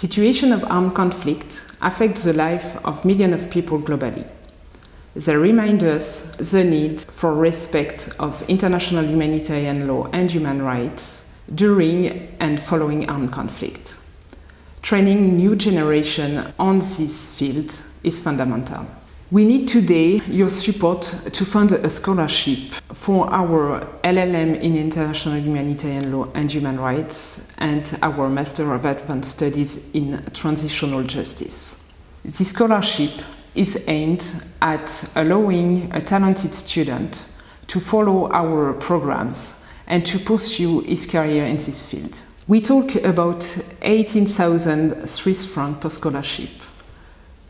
Situation of armed conflict affects the life of millions of people globally. They remind us the need for respect of international humanitarian law and human rights during and following armed conflict. Training new generation on this field is fundamental. We need today your support to fund a scholarship for our LLM in International Humanitarian Law and Human Rights and our Master of Advanced Studies in Transitional Justice. This scholarship is aimed at allowing a talented student to follow our programs and to pursue his career in this field. We talk about 18,000 Swiss francs per scholarship.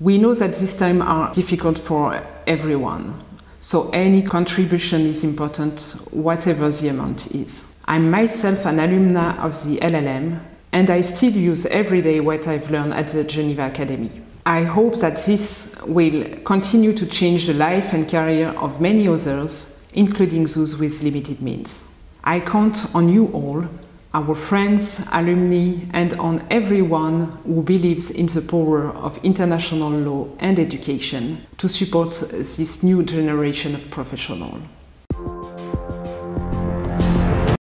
We know that this time are difficult for everyone, so any contribution is important, whatever the amount is. I'm myself an alumna of the LLM, and I still use every day what I've learned at the Geneva Academy. I hope that this will continue to change the life and career of many others, including those with limited means. I count on you all our friends, alumni, and on everyone who believes in the power of international law and education to support this new generation of professionals.